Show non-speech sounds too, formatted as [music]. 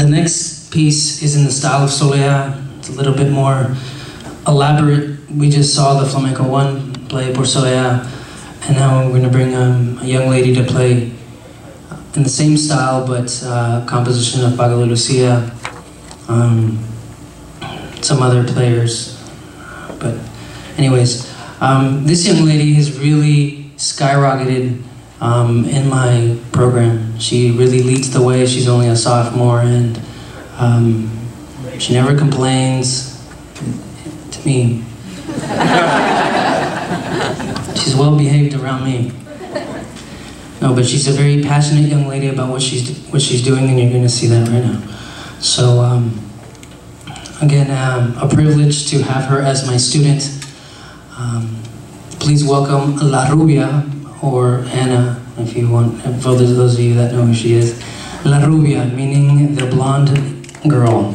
The next piece is in the style of Soleá. It's a little bit more elaborate. We just saw the Flamenco one play por Soleá, and now we're going to bring um, a young lady to play in the same style, but uh, composition of de Lucia, um, some other players. But anyways, um, this young lady has really skyrocketed um, in my program. She really leads the way. She's only a sophomore, and um, she never complains to me. [laughs] she's well behaved around me. No, but she's a very passionate young lady about what she's what she's doing, and you're going to see that right now. So, um, again, um, a privilege to have her as my student. Um, please welcome La Rubia, or Hannah, if you want, for those of you that know who she is, La Rubia, meaning the blonde girl.